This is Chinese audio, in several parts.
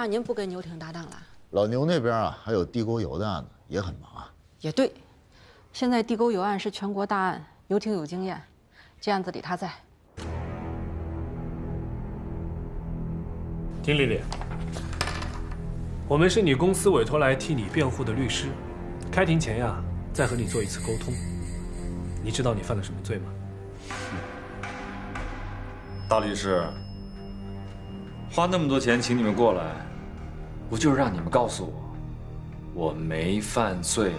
那您不跟牛挺搭档了？老牛那边啊，还有地沟油的案子，也很忙啊。也对，现在地沟油案是全国大案，牛挺有经验，这案子里他在。丁丽丽，我们是你公司委托来替你辩护的律师，开庭前呀，再和你做一次沟通。你知道你犯了什么罪吗？大律师，花那么多钱请你们过来，不就是让你们告诉我，我没犯罪吗？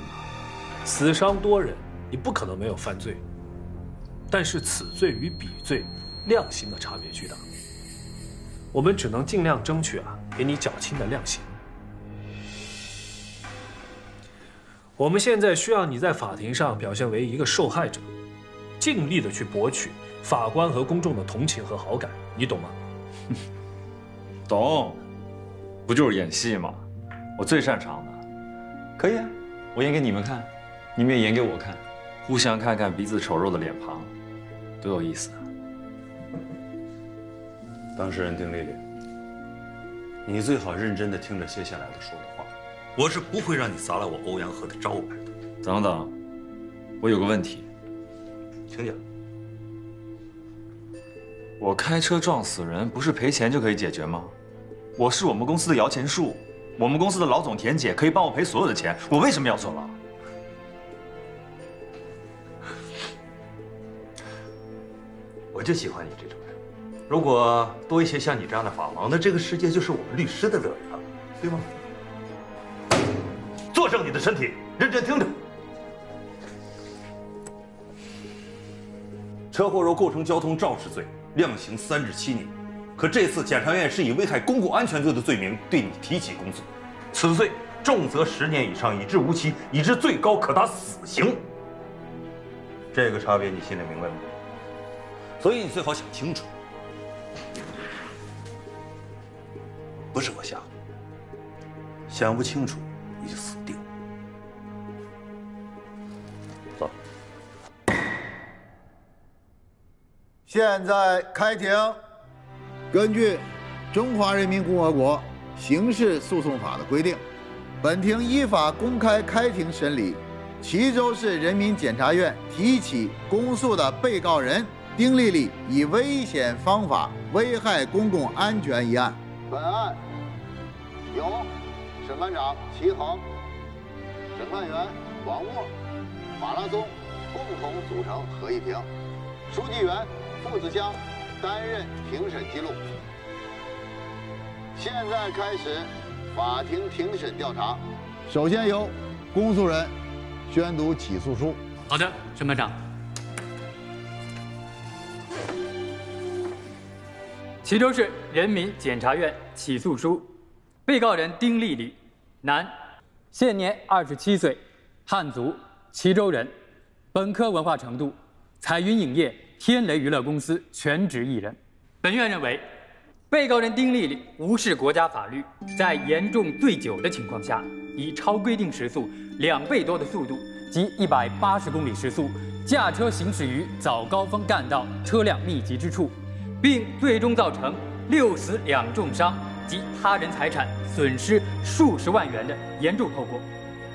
死伤多人，你不可能没有犯罪。但是此罪与彼罪，量刑的差别巨大。我们只能尽量争取啊，给你较轻的量刑。我们现在需要你在法庭上表现为一个受害者，尽力的去博取法官和公众的同情和好感，你懂吗？懂，不就是演戏吗？我最擅长的。可以啊，我演给你们看，你们也演给我看，互相看看彼此丑陋的脸庞，多有意思。啊当事人丁丽丽，你最好认真的听着接下来的说的话。我是不会让你砸了我欧阳河的招牌的。等等，我有个问题，请讲。我开车撞死人，不是赔钱就可以解决吗？我是我们公司的摇钱树，我们公司的老总田姐可以帮我赔所有的钱，我为什么要坐牢？我就喜欢你这种人。如果多一些像你这样的法盲，那这个世界就是我们律师的乐园了，对吗？坐正你的身体，认真听着。车祸若构成交通肇事罪，量刑三至七年。可这次检察院是以危害公共安全罪的罪名对你提起公诉，此罪重则十年以上，以至无期，以至最高可达死刑。这个差别你心里明白吗？所以你最好想清楚。不是我想，想不清楚你就死定了。走。现在开庭。根据《中华人民共和国刑事诉讼法》的规定，本庭依法公开开庭审理齐州市人民检察院提起公诉的被告人丁丽丽以危险方法危害公共安全一案。本案由审判长齐恒、审判员王默、马拉松共同组成合议庭，书记员付子香。担任庭审记录。现在开始法庭庭审调查。首先由公诉人宣读起诉书。好的，审判长。齐州市人民检察院起诉书：被告人丁丽丽，男，现年二十七岁，汉族，齐州人，本科文化程度，彩云影业。天雷娱乐公司全职艺人，本院认为，被告人丁丽丽无视国家法律，在严重醉酒的情况下，以超规定时速两倍多的速度，即一百八十公里时速，驾车行驶于早高峰干道车辆密集之处，并最终造成六死两重伤及他人财产损失数十万元的严重后果，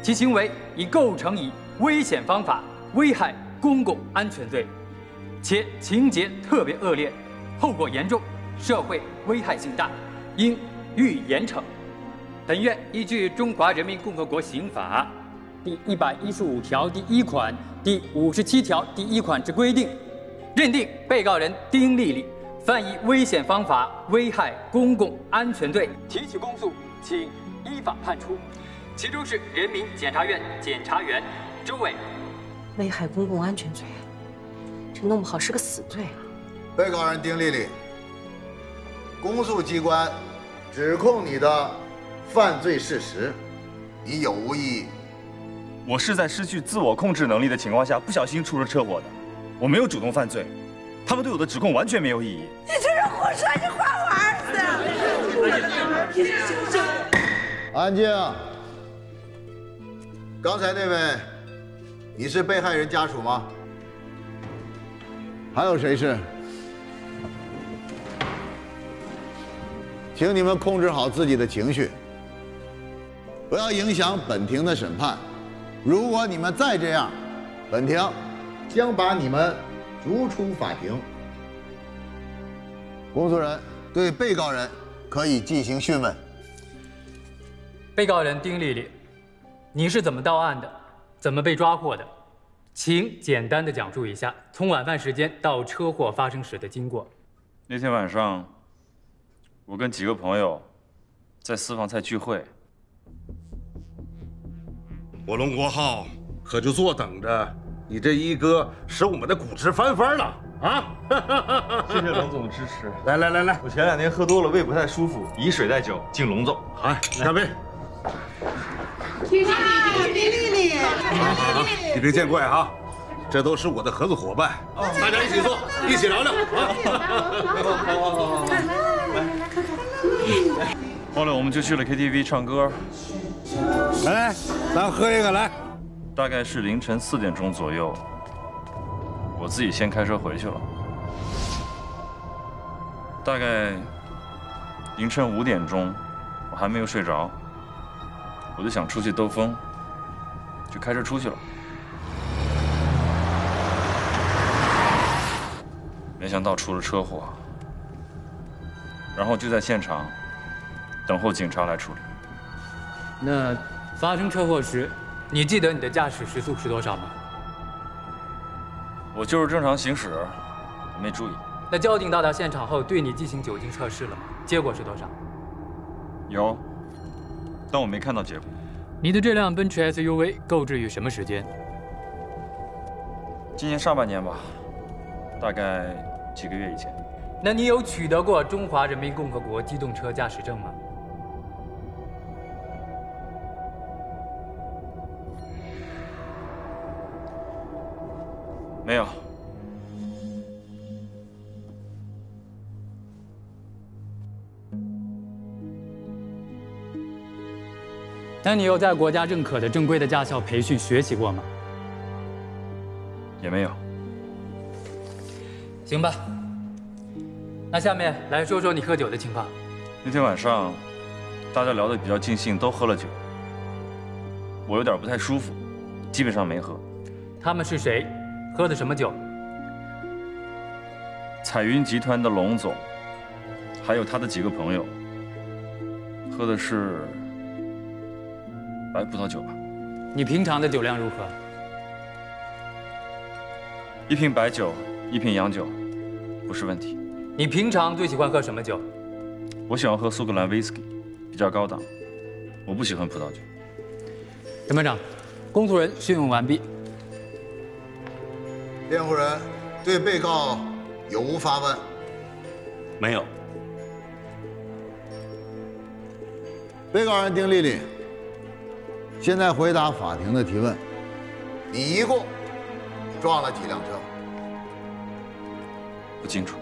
其行为已构成以危险方法危害公共安全罪。且情节特别恶劣，后果严重，社会危害性大，应予以严惩。本院依据《中华人民共和国刑法》第一百一十五条第一款、第五十七条第一款之规定，认定被告人丁丽丽犯以危险方法危害公共安全罪，提起公诉，请依法判处。齐州市人民检察院检察员周伟，危害公共安全罪。这弄不好是个死罪啊！被告人丁丽丽，公诉机关指控你的犯罪事实，你有无异议？我是在失去自我控制能力的情况下不小心出了车祸的，我没有主动犯罪，他们对我的指控完全没有意义。你这是胡说！你还我儿子！安静！刚才那位，你是被害人家属吗？还有谁是？请你们控制好自己的情绪，不要影响本庭的审判。如果你们再这样，本庭将把你们逐出法庭。公诉人对被告人可以进行讯问。被告人丁丽丽，你是怎么到案的？怎么被抓获的？请简单的讲述一下从晚饭时间到车祸发生时的经过。那天晚上，我跟几个朋友在私房菜聚会。我龙国浩可就坐等着你这一哥使我们的股市翻番了啊！谢谢龙总的支持。来来来来，我前两天喝多了，胃不太舒服，以水代酒，敬龙总。来干杯！丁丽丽，丁丽丽，你别见怪啊，这都是我的合作伙伴，大家一起坐，一起聊聊。啊！后来我们就去了 KTV 唱歌，来，咱喝一个来。大概是凌晨四点钟左右，我自己先开车回去了。大概凌晨五点钟，我还没有睡着，我就想出去兜风，就开车出去了。没想到出了车祸，然后就在现场等候警察来处理。那发生车祸时，你记得你的驾驶时速是多少吗？我就是正常行驶，没注意。那交警到达现场后对你进行酒精测试了吗？结果是多少？有，但我没看到结果。你的这辆奔驰 SUV 购置于什么时间？今年上半年吧，大概几个月以前。那你有取得过中华人民共和国机动车驾驶证吗？没有。那你有在国家认可的正规的驾校培训学习过吗？也没有。行吧。那下面来说说你喝酒的情况。那天晚上，大家聊得比较尽兴，都喝了酒。我有点不太舒服，基本上没喝。他们是谁？喝的什么酒？彩云集团的龙总，还有他的几个朋友，喝的是白葡萄酒吧？你平常的酒量如何？一瓶白酒，一瓶洋酒，不是问题。你平常最喜欢喝什么酒？我喜欢喝苏格兰威士忌，比较高档。我不喜欢葡萄酒。审判长，公诉人讯问完毕。辩护人对被告有无发问？没有。被告人丁丽丽，现在回答法庭的提问。你一共撞了几辆车？不清楚。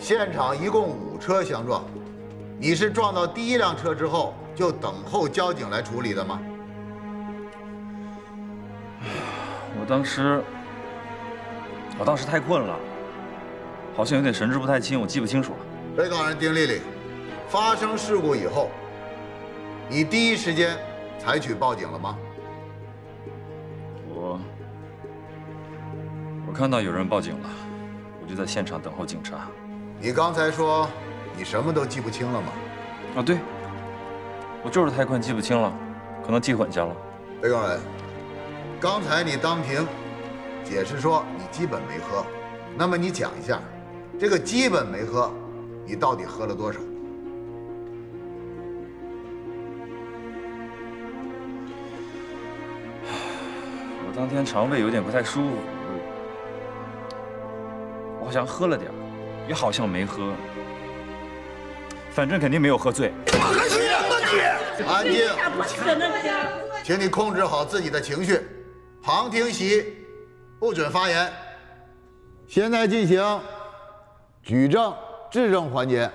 现场一共五车相撞，你是撞到第一辆车之后就等候交警来处理的吗？我当时，我当时太困了，好像有点神志不太清，我记不清楚了。被告人丁丽丽，发生事故以后，你第一时间采取报警了吗？我，我看到有人报警了，我就在现场等候警察。你刚才说你什么都记不清了吗？啊，对，我就是太困记不清了，可能记混下了。被告人，刚才你当庭解释说你基本没喝，那么你讲一下，这个基本没喝，你到底喝了多少？当天肠胃有点不太舒服，我好像喝了点也好像没喝，反正肯定没有喝醉。安静，请你控制好自己的情绪。旁听席不准发言。现在进行举证质证环节。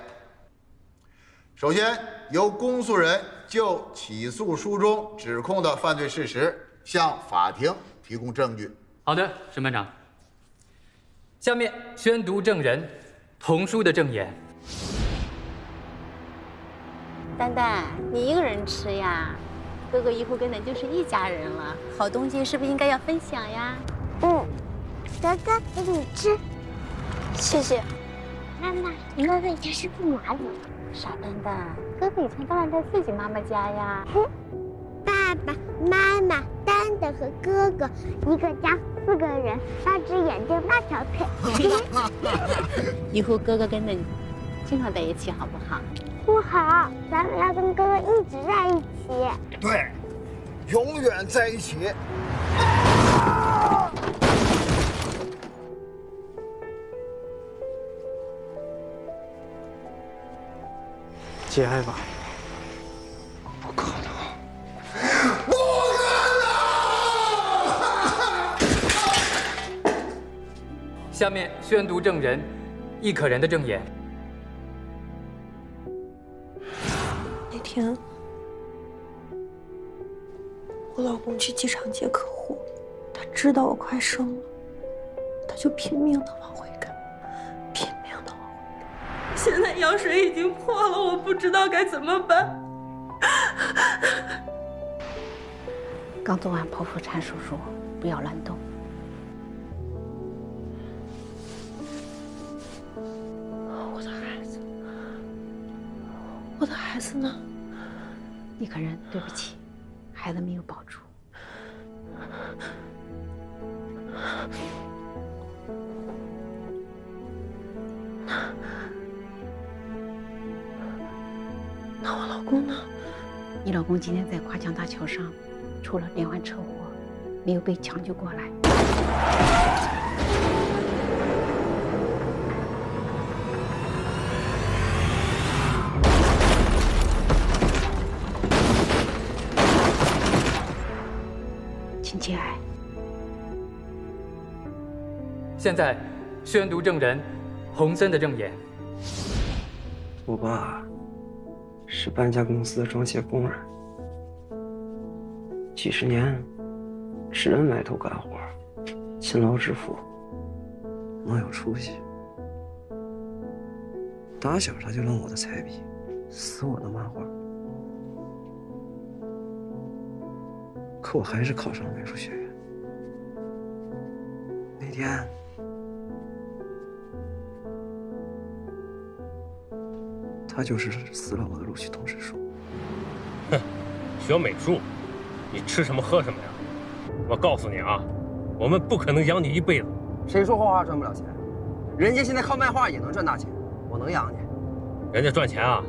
首先由公诉人就起诉书中指控的犯罪事实向法庭提供证据。好的，审判长。下面宣读证人童书的证言。丹丹，你一个人吃呀？哥哥以后跟咱就是一家人了，好东西是不是应该要分享呀？嗯，哥哥给你吃，谢谢。妈妈，你哥哥以前是住哪里？傻蛋蛋，哥哥以前当然在自己妈妈家呀。哼，爸爸妈妈、丹丹和哥哥一个家四个人，八只眼睛八条腿。以后哥哥跟着你经常在一起好不好？不好，咱们要跟哥哥一直在一起。对，永远在一起。节哀吧。下面宣读证人易可人的证言。那天，我老公去机场接客户，他知道我快生了，他就拼命的往回赶，拼命的往回赶。现在羊水已经破了，我不知道该怎么办。刚做完剖腹产手术，不要乱动。孩子呢？一个人，对不起，孩子没有保住。那那我老公呢？你老公今天在跨江大桥上出了连环车祸，没有被抢救过来。现在宣读证人洪森的证言。我爸是搬家公司的装卸工人，几十年只认埋头干活，勤劳致富，能有出息。打小他就扔我的彩笔，撕我的漫画，可我还是考上了美术学院。那天。他就是撕了我的录取通知书。哼，学美术，你吃什么喝什么呀？我告诉你啊，我们不可能养你一辈子。谁说画画赚不了钱？人家现在靠卖画也能赚大钱，我能养你。人家赚钱啊，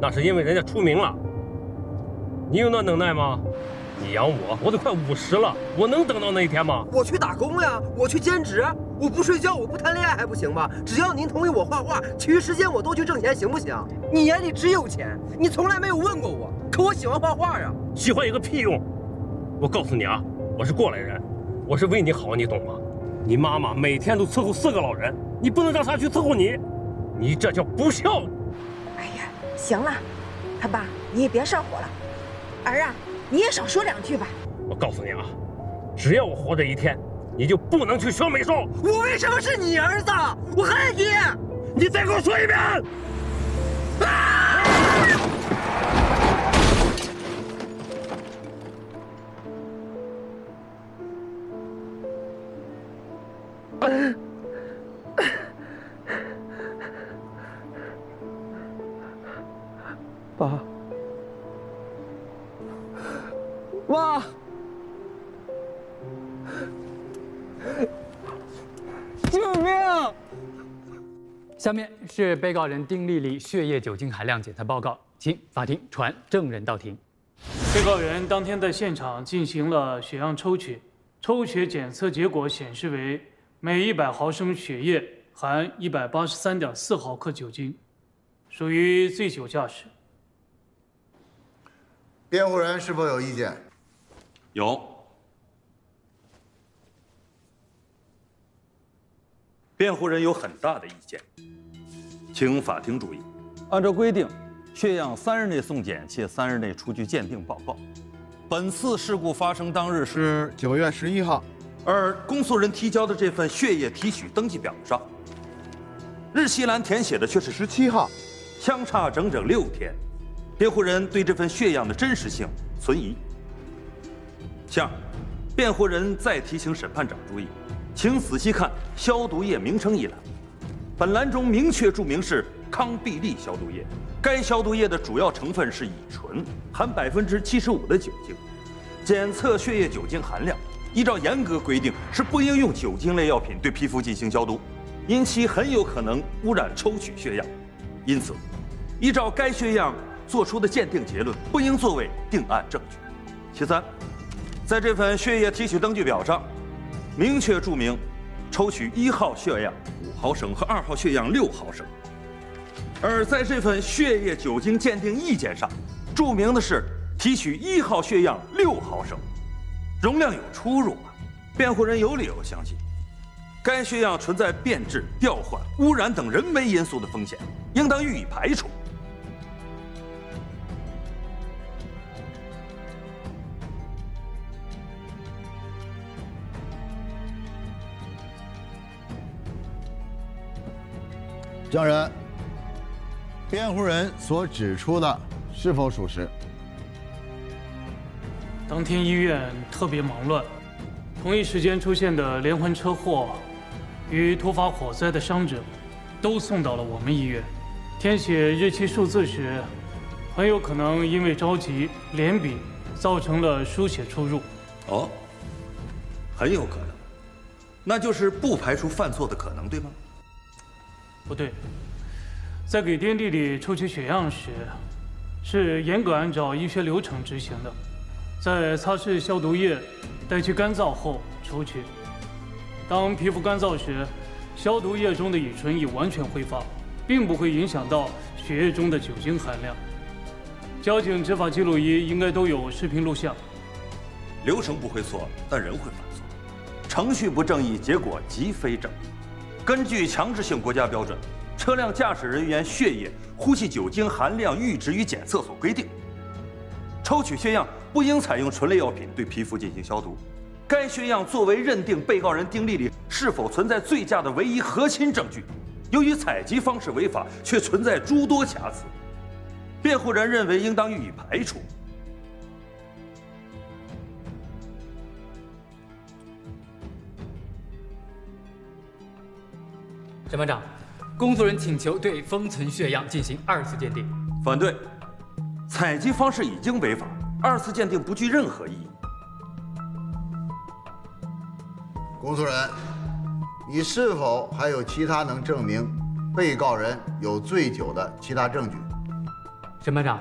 那是因为人家出名了。你有那能耐吗？你养我，我都快五十了，我能等到那一天吗？我去打工呀，我去兼职，我不睡觉，我不谈恋爱还不行吗？只要您同意我画画，其余时间我都去挣钱，行不行？你眼里只有钱，你从来没有问过我。可我喜欢画画呀，喜欢有个屁用！我告诉你啊，我是过来人，我是为你好，你懂吗？你妈妈每天都伺候四个老人，你不能让她去伺候你，你这叫不孝！哎呀，行了，他爸，你也别上火了，儿啊。你也少说两句吧。我告诉你啊，只要我活着一天，你就不能去学美术。我为什么是你儿子？我恨你！你再给我说一遍！啊！爸。妈，下面是被告人丁丽丽血液酒精含量检测报告，请法庭传证人到庭。被告人当天在现场进行了血样抽取，抽血检测结果显示为每一百毫升血液含一百八十三点四毫克酒精，属于醉酒驾驶。辩护人是否有意见？有，辩护人有很大的意见，请法庭注意。按照规定，血样三日内送检，且三日内出具鉴定报告。本次事故发生当日是九月十一号，而公诉人提交的这份血液提取登记表上，日期栏填写的却是十七号，相差整整六天。辩护人对这份血样的真实性存疑。其二，辩护人再提醒审判长注意，请仔细看消毒液名称一栏，本栏中明确注明是康必利消毒液。该消毒液的主要成分是乙醇，含百分之七十五的酒精。检测血液酒精含量，依照严格规定是不应用酒精类药品对皮肤进行消毒，因其很有可能污染抽取血样。因此，依照该血样做出的鉴定结论，不应作为定案证据。其三，在这份血液提取登记表上，明确注明抽取一号血样五毫升和二号血样六毫升。而在这份血液酒精鉴定意见上，注明的是提取一号血样六毫升，容量有出入啊！辩护人有理由相信，该血样存在变质、调换、污染等人为因素的风险，应当予以排除。证人。辩护人所指出的是否属实？当天医院特别忙乱，同一时间出现的连环车祸与突发火灾的伤者，都送到了我们医院。填写日期数字时，很有可能因为着急连笔，造成了书写出入。哦，很有可能，那就是不排除犯错的可能，对吗？不对。在给丁弟弟抽取血样时，是严格按照医学流程执行的。在擦拭消毒液，待其干燥后抽取。当皮肤干燥时，消毒液中的乙醇已完全挥发，并不会影响到血液中的酒精含量。交警执法记录仪应该都有视频录像。流程不会错，但人会犯错。程序不正义，结果即非正义。根据强制性国家标准。车辆驾驶人员血液呼气酒精含量阈值与检测所规定，抽取血样不应采用醇类药品对皮肤进行消毒。该血样作为认定被告人丁丽丽是否存在醉驾的唯一核心证据，由于采集方式违法，却存在诸多瑕疵，辩护人认为应当予以排除。审判长。公诉人请求对封存血样进行二次鉴定，反对。采集方式已经违法，二次鉴定不具任何意义。公诉人，你是否还有其他能证明被告人有醉酒的其他证据？审判长，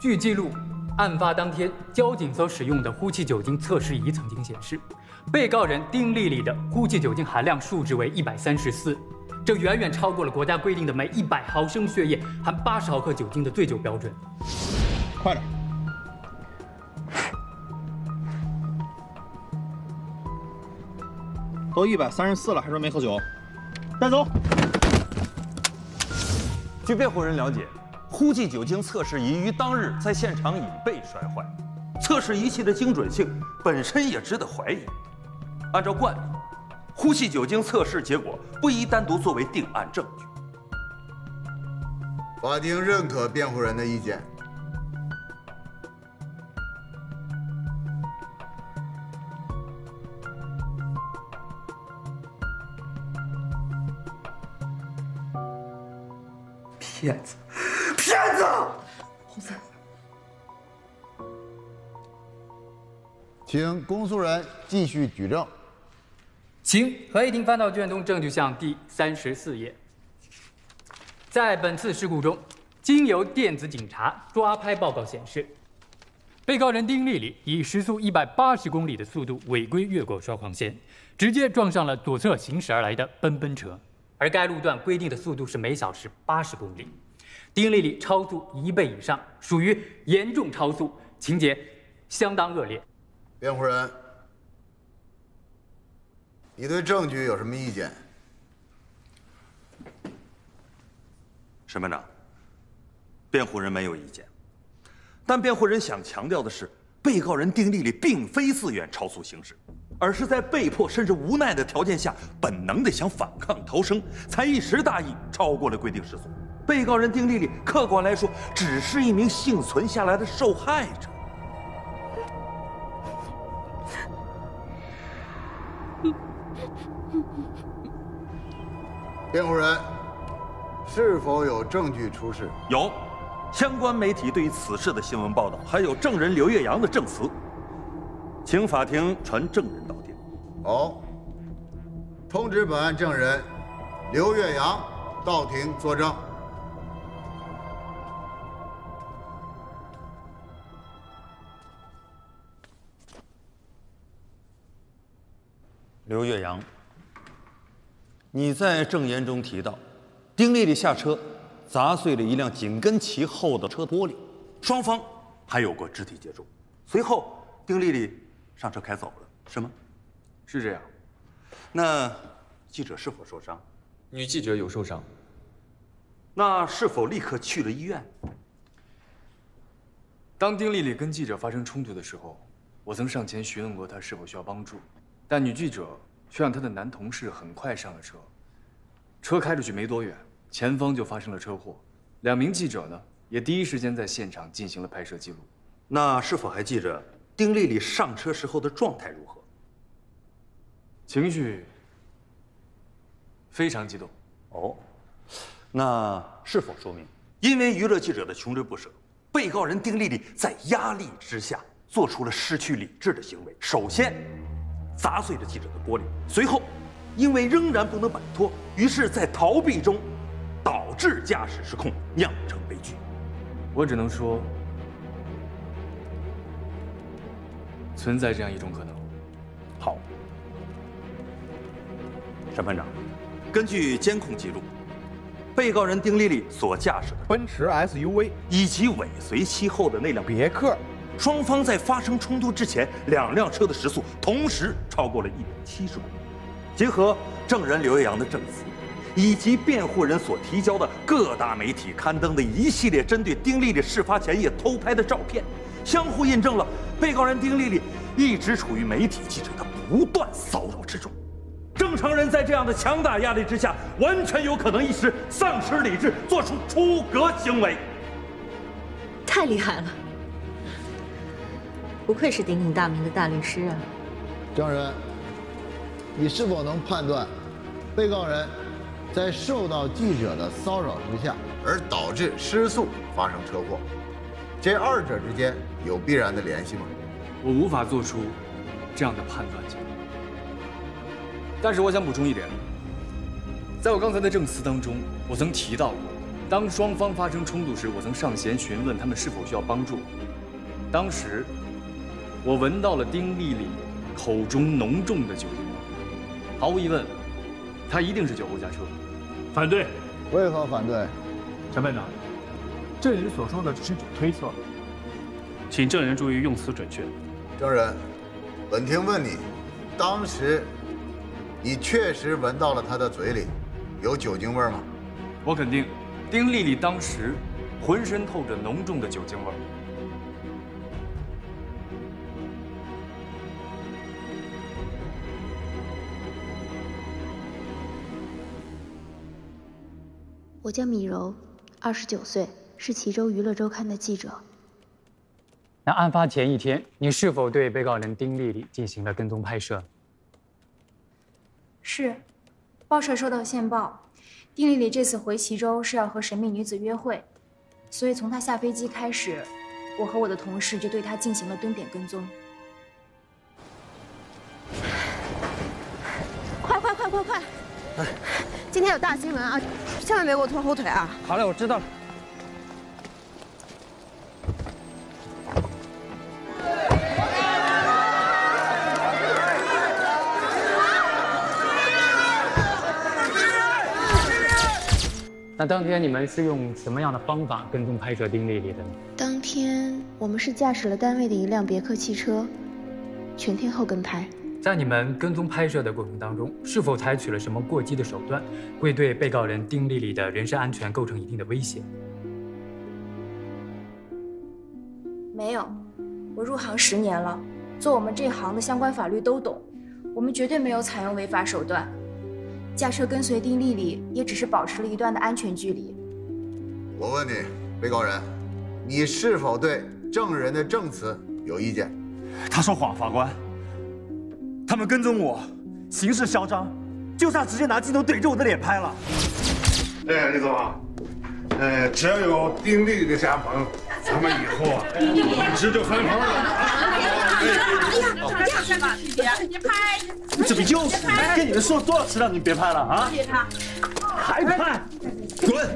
据记录，案发当天交警所使用的呼气酒精测试仪曾经显示，被告人丁丽丽的呼气酒精含量数值为一百三十四。这远远超过了国家规定的每一百毫升血液含八十毫克酒精的醉酒标准。快点！都一百三十四了，还说没喝酒？带走！据辩护人了解，呼气酒精测试仪于当日在现场已被摔坏，测试仪器的精准性本身也值得怀疑。按照惯例。呼气酒精测试结果不宜单独作为定案证据。法庭认可辩护人的意见。骗子，骗子！洪森，请公诉人继续举证。请合议庭翻到卷宗证据项第三十四页。在本次事故中，经由电子警察抓拍报告显示，被告人丁丽丽以时速一百八十公里的速度违规越过双黄线，直接撞上了左侧行驶而来的奔奔车。而该路段规定的速度是每小时八十公里，丁丽丽超速一倍以上，属于严重超速，情节相当恶劣。辩护人。你对证据有什么意见？审判长，辩护人没有意见，但辩护人想强调的是，被告人丁丽丽并非自愿超速行驶，而是在被迫甚至无奈的条件下，本能的想反抗逃生，才一时大意超过了规定时速。被告人丁丽丽客观来说只是一名幸存下来的受害者。辩护人，是否有证据出示？有，相关媒体对于此事的新闻报道，还有证人刘月阳的证词，请法庭传证人到庭。好，通知本案证人刘月阳到庭作证。刘月阳，你在证言中提到，丁丽丽下车砸碎了一辆紧跟其后的车玻璃，双方还有过肢体接触。随后，丁丽丽上车开走了，是吗？是这样。那记者是否受伤？女记者有受伤。那是否立刻去了医院？当丁丽丽跟记者发生冲突的时候，我曾上前询问过她是否需要帮助。但女记者却让他的男同事很快上了车，车开出去没多远，前方就发生了车祸。两名记者呢，也第一时间在现场进行了拍摄记录。那是否还记着丁丽丽上车时候的状态如何？情绪非常激动。哦，那是否说明，因为娱乐记者的穷追不舍，被告人丁丽丽在压力之下做出了失去理智的行为？首先。砸碎了记者的玻璃，随后，因为仍然不能摆脱，于是，在逃避中，导致驾驶失控，酿成悲剧。我只能说，存在这样一种可能。好，审判长，根据监控记录，被告人丁丽丽所驾驶的奔驰 SUV 以及尾随其后的那辆别克。双方在发生冲突之前，两辆车的时速同时超过了一百七十公里。结合证人刘月阳的证词，以及辩护人所提交的各大媒体刊登的一系列针对丁丽丽事发前夜偷拍的照片，相互印证了被告人丁丽丽一直处于媒体记者的不断骚扰之中。正常人在这样的强大压力之下，完全有可能一时丧失理智，做出出格行为。太厉害了！不愧是鼎鼎大名的大律师啊！证人，你是否能判断，被告人，在受到记者的骚扰之下，而导致失速发生车祸，这二者之间有必然的联系吗？我无法做出这样的判断。但是我想补充一点，在我刚才的证词当中，我曾提到过，当双方发生冲突时，我曾上前询问他们是否需要帮助，当时。我闻到了丁丽丽口中浓重的酒精味，毫无疑问，她一定是酒后驾车。反对。为何反对？审判长，证人所说的只是种推测，请证人注意用词准确。证人，本庭问你，当时你确实闻到了她的嘴里有酒精味吗？我肯定，丁丽丽当时浑身透着浓重的酒精味。我叫米柔，二十九岁，是齐州娱乐周刊的记者。那案发前一天，你是否对被告人丁丽丽进行了跟踪拍摄？是，报社收到线报，丁丽丽这次回齐州是要和神秘女子约会，所以从她下飞机开始，我和我的同事就对她进行了蹲点跟踪。快快快快快！今天有大新闻啊，千万别给我拖后腿啊！好嘞，我知道了。那当天你们是用什么样的方法跟踪拍摄丁丽丽的呢？当天我们是驾驶了单位的一辆别克汽车，全天候跟拍。在你们跟踪拍摄的过程当中，是否采取了什么过激的手段，会对被告人丁丽丽的人身安全构成一定的威胁？没有，我入行十年了，做我们这行的相关法律都懂，我们绝对没有采用违法手段。驾车跟随丁丽丽，也只是保持了一段的安全距离。我问你，被告人，你是否对证人的证词有意见？他说谎，法官。他们跟踪我，行事嚣张，就差直接拿镜头怼着我的脸拍了。哎，李总，呃，只要有丁丽丽的加盟，咱们以后啊，一直就翻盘了。哎呀？别别拍！这不就是跟你们说多少次让你们别拍了啊？别拍！还拍？滚！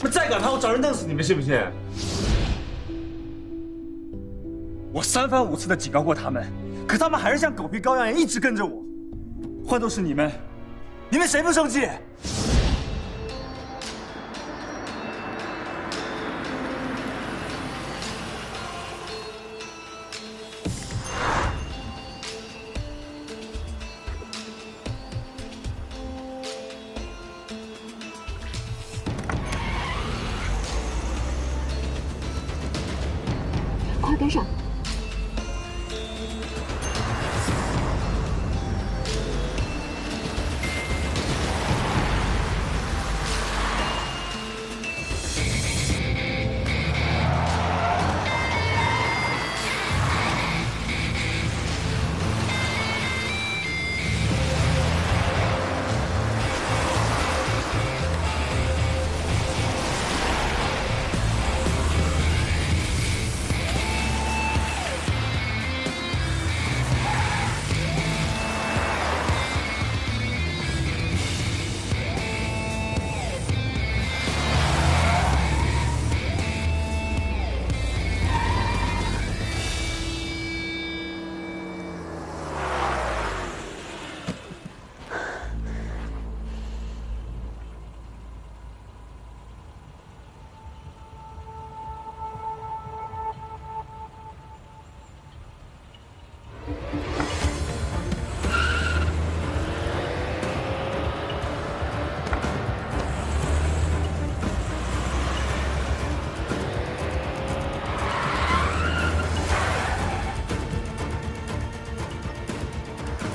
我再敢拍，我找人弄死你们，信不信？我三番五次的警告过他们，可他们还是像狗皮膏药一样一直跟着我。换做是你们，你们谁不生气？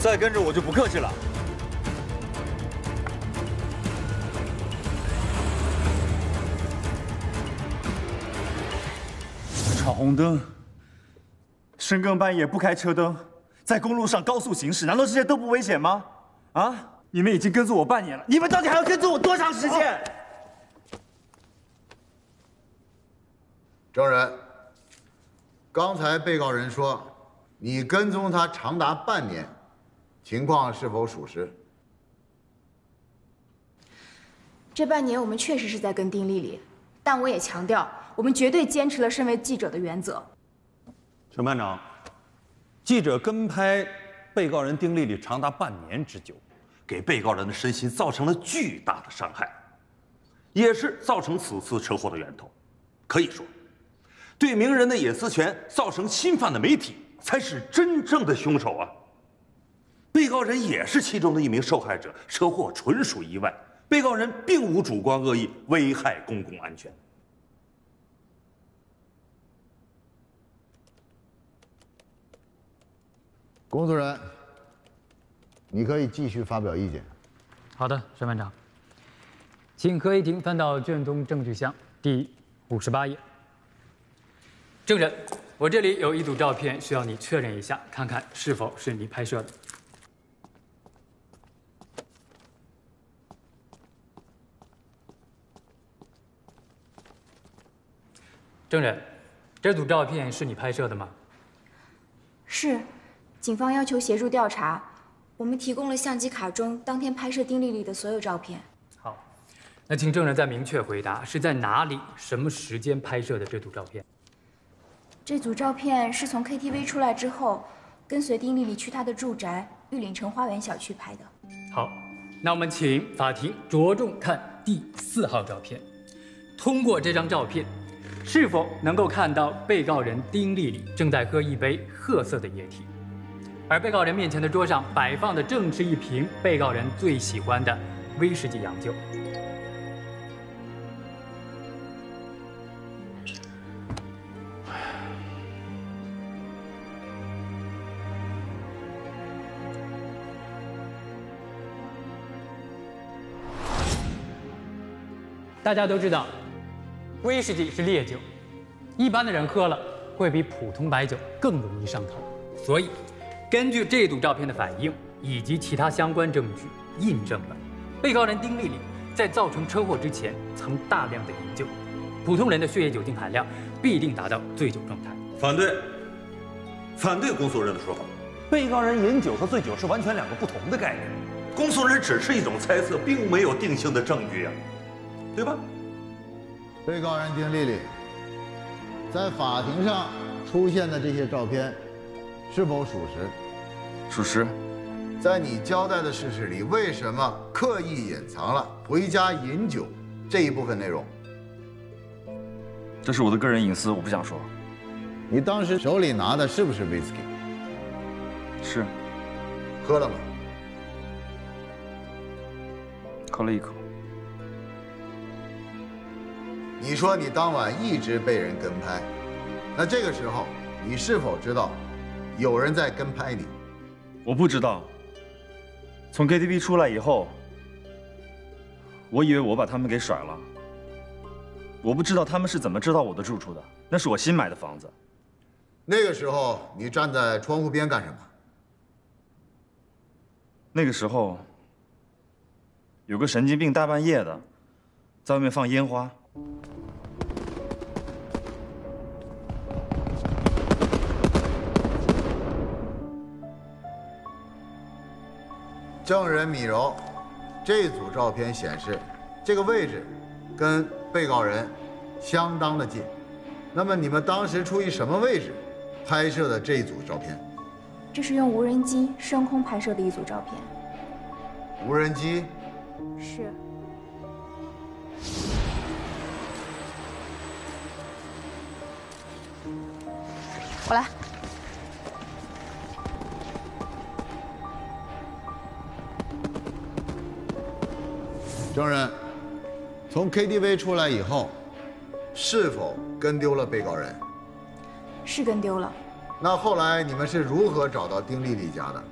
再跟着我就不客气了。闯红灯，深更半夜不开车灯，在公路上高速行驶，难道这些都不危险吗？啊！你们已经跟踪我半年了，你们到底还要跟踪我多长时间？证人，刚才被告人说你跟踪他长达半年，情况是否属实？这半年我们确实是在跟丁丽丽，但我也强调，我们绝对坚持了身为记者的原则。陈班长，记者跟拍被告人丁丽丽长达半年之久，给被告人的身心造成了巨大的伤害，也是造成此次车祸的源头。可以说，对名人的隐私权造成侵犯的媒体才是真正的凶手啊！被告人也是其中的一名受害者，车祸纯属意外，被告人并无主观恶意危害公共安全。龚主任，你可以继续发表意见。好的，沈班长，请合议庭翻到卷宗证据箱第五十八页。证人，我这里有一组照片，需要你确认一下，看看是否是你拍摄的。证人，这组照片是你拍摄的吗？是，警方要求协助调查，我们提供了相机卡中当天拍摄丁丽丽的所有照片。好，那请证人再明确回答，是在哪里、什么时间拍摄的这组照片？这组照片是从 KTV 出来之后，跟随丁丽丽去她的住宅玉岭城花园小区拍的。好，那我们请法庭着重看第四号照片。通过这张照片，是否能够看到被告人丁丽丽正在喝一杯褐色的液体，而被告人面前的桌上摆放的正是一瓶被告人最喜欢的威士忌洋酒。大家都知道，威士忌是烈酒，一般的人喝了会比普通白酒更容易上头。所以，根据这组照片的反应以及其他相关证据，印证了被告人丁丽丽在造成车祸之前曾大量的饮酒。普通人的血液酒精含量必定达到醉酒状态。反对，反对公诉人的说法。被告人饮酒和醉酒是完全两个不同的概念，公诉人只是一种猜测，并没有定性的证据呀，对吧？被告人丁丽丽在法庭上出现的这些照片是否属实？属实。在你交代的事实里，为什么刻意隐藏了回家饮酒这一部分内容？这是我的个人隐私，我不想说。你当时手里拿的是不是威士忌？是。喝了吗？喝了一口。你说你当晚一直被人跟拍，那这个时候你是否知道有人在跟拍你？我不知道。从 KTV 出来以后，我以为我把他们给甩了。我不知道他们是怎么知道我的住处的，那是我新买的房子。那个时候你站在窗户边干什么？那个时候有个神经病大半夜的在外面放烟花。证人米柔，这组照片显示，这个位置跟被告人相当的近。那么你们当时处于什么位置拍摄的这一组照片？这是用无人机升空拍摄的一组照片。无人机？是。我来。证人，从 KTV 出来以后，是否跟丢了被告人？是跟丢了。那后来你们是如何找到丁丽丽家的？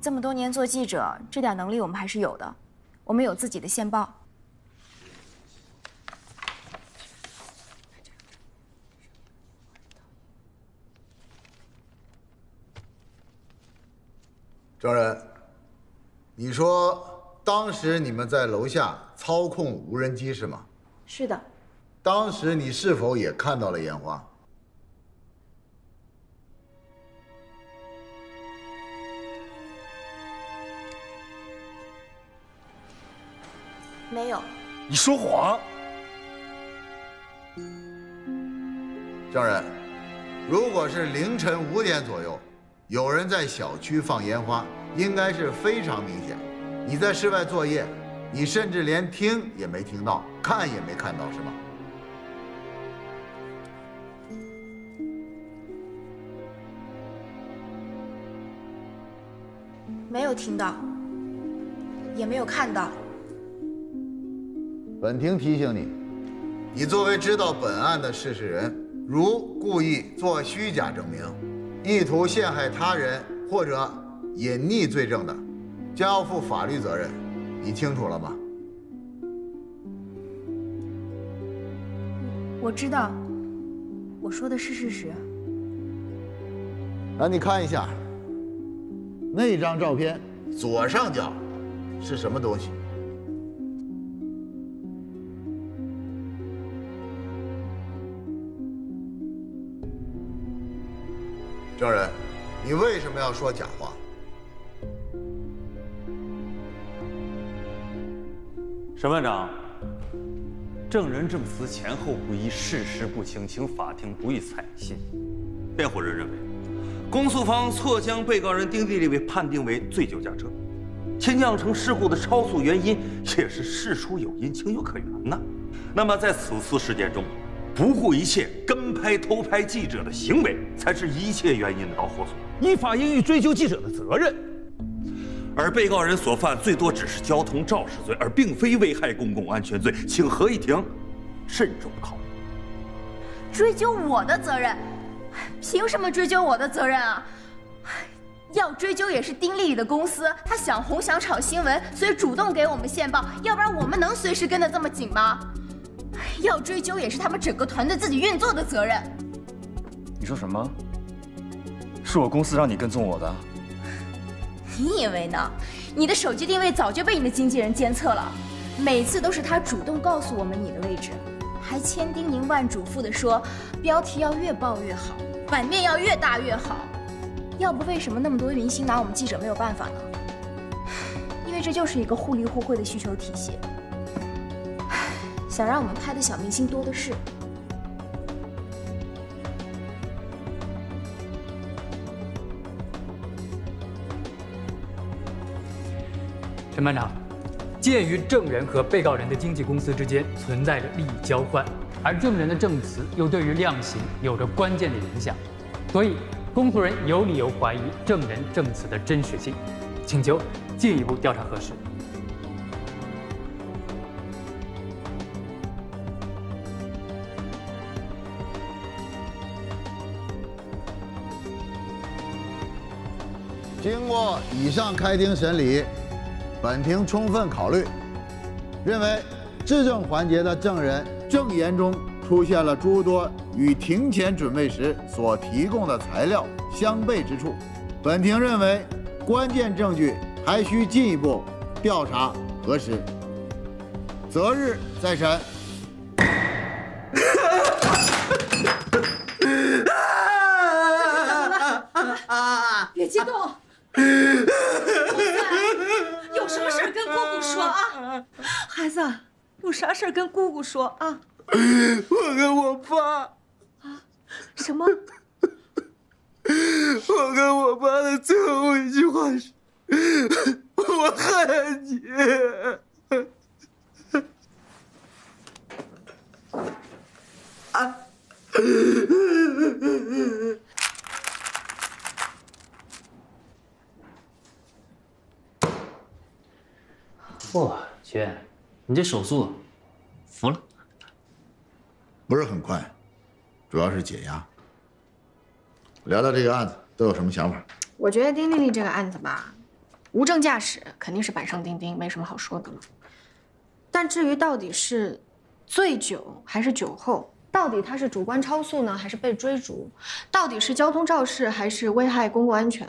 这么多年做记者，这点能力我们还是有的。我们有自己的线报。证人，你说当时你们在楼下操控无人机是吗？是的。当时你是否也看到了烟花？没有。你说谎。证人，如果是凌晨五点左右，有人在小区放烟花，应该是非常明显。你在室外作业，你甚至连听也没听到，看也没看到，是吧？没有听到，也没有看到。本庭提醒你，你作为知道本案的事实人，如故意做虚假证明，意图陷害他人或者隐匿罪证的，将要负法律责任。你清楚了吗？我知道，我说的是事实。来你看一下那张照片，左上角是什么东西？证人，你为什么要说假话？审判长，证人证词前后不一，事实不清，请法庭不予采信。辩护人认为，公诉方错将被告人丁丽丽判定为醉酒驾车，其酿成事故的超速原因也是事出有因，情有可原呐。那么在此次事件中，不顾一切跟拍偷拍记者的行为，才是一切原因的导火索，依法应予追究记者的责任。而被告人所犯最多只是交通肇事罪，而并非危害公共安全罪，请合议庭慎重考虑。追究我的责任？凭什么追究我的责任啊？要追究也是丁丽丽的公司，她想红想炒新闻，所以主动给我们线报，要不然我们能随时跟得这么紧吗？要追究也是他们整个团队自己运作的责任。你说什么？是我公司让你跟踪我的？你以为呢？你的手机定位早就被你的经纪人监测了，每次都是他主动告诉我们你的位置，还千叮咛万嘱咐的说，标题要越爆越好，版面要越大越好。要不为什么那么多明星拿我们记者没有办法呢？因为这就是一个互利互惠的需求体系。想让我们拍的小明星多的是。陈班长，鉴于证人和被告人的经纪公司之间存在着利益交换，而证人的证词又对于量刑有着关键的影响，所以公诉人有理由怀疑证人证词的真实性，请求进一步调查核实。经过以上开庭审理，本庭充分考虑，认为质证环节的证人证言中出现了诸多与庭前准备时所提供的材料相悖之处。本庭认为，关键证据还需进一步调查核实，择日再审。别激动，有什么事跟姑姑说啊？孩子，有啥事跟姑姑说啊？我跟我爸啊，什么？我跟我爸的最后一句话是：“我恨你。”啊！哇，娟，你这手速，服了。不是很快，主要是解压。聊聊这个案子都有什么想法？我觉得丁丽丽这个案子吧，无证驾驶肯定是板上钉钉，没什么好说的了。但至于到底是醉酒还是酒后，到底他是主观超速呢，还是被追逐，到底是交通肇事还是危害公共安全，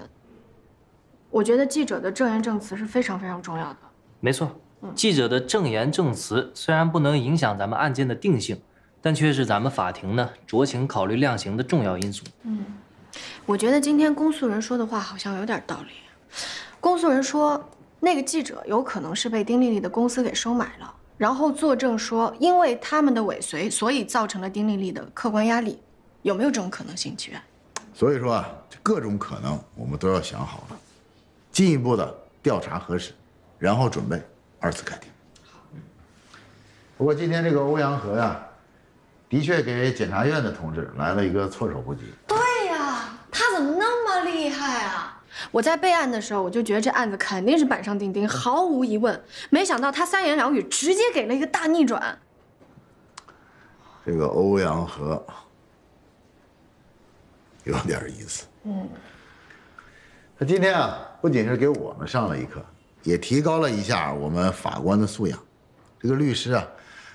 我觉得记者的证言证词是非常非常重要的。没错，记者的证言证词虽然不能影响咱们案件的定性，但却是咱们法庭呢酌情考虑量刑的重要因素。嗯，我觉得今天公诉人说的话好像有点道理。公诉人说，那个记者有可能是被丁丽丽的公司给收买了，然后作证说，因为他们的尾随，所以造成了丁丽丽的客观压力。有没有这种可能性，齐远？所以说啊，各种可能我们都要想好了，进一步的调查核实，然后准备二次开庭。不过今天这个欧阳和呀，的确给检察院的同志来了一个措手不及。对呀，他怎么那么厉害啊？我在备案的时候，我就觉得这案子肯定是板上钉钉，毫无疑问。没想到他三言两语直接给了一个大逆转。这个欧阳和有点意思。嗯，他今天啊，不仅是给我们上了一课，也提高了一下我们法官的素养。这个律师啊，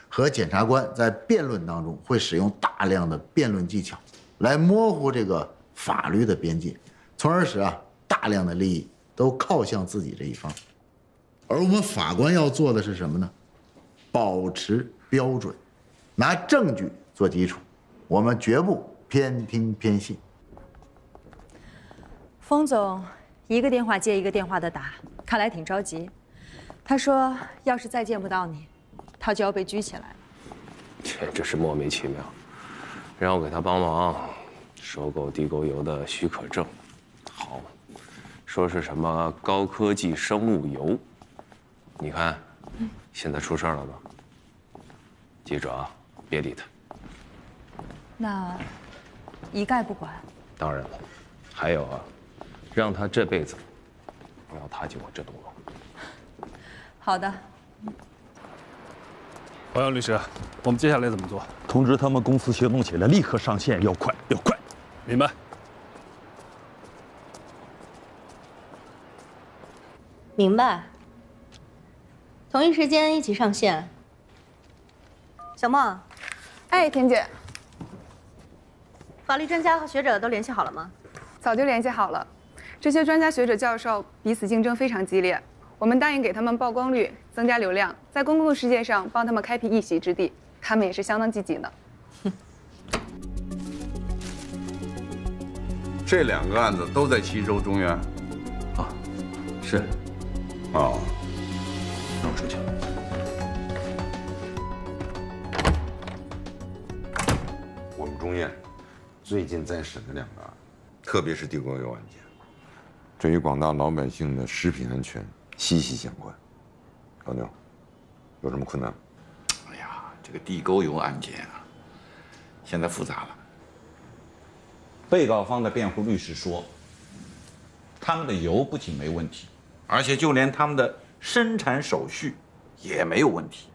和检察官在辩论当中会使用大量的辩论技巧，来模糊这个法律的边界，从而使啊大量的利益都靠向自己这一方。而我们法官要做的是什么呢？保持标准，拿证据做基础，我们绝不偏听偏信。封总一个电话接一个电话的打，看来挺着急。他说，要是再见不到你，他就要被拘起来了。这，真是莫名其妙，让我给他帮忙收购地沟油的许可证，好，说是什么高科技生物油，你看，现在出事了吧？记者别理他。那一概不管。当然了，还有啊，让他这辈子不要踏进我这栋楼。好的。欧阳律师，我们接下来怎么做？通知他们公司行动起来，立刻上线，要快要快。明白。明白。同一时间一起上线。小梦，哎，田姐，法律专家和学者都联系好了吗？早就联系好了。这些专家学者教授彼此竞争非常激烈，我们答应给他们曝光率，增加流量，在公共世界上帮他们开辟一席之地，他们也是相当积极的。这两个案子都在齐州中原。啊，是。哦，那我出去了。我们中院最近在审的两个案，特别是地沟油案件，这与广大老百姓的食品安全息息相关。老牛，有什么困难？哎呀，这个地沟油案件啊，现在复杂了。被告方的辩护律师说，他们的油不仅没问题，而且就连他们的生产手续也没有问题。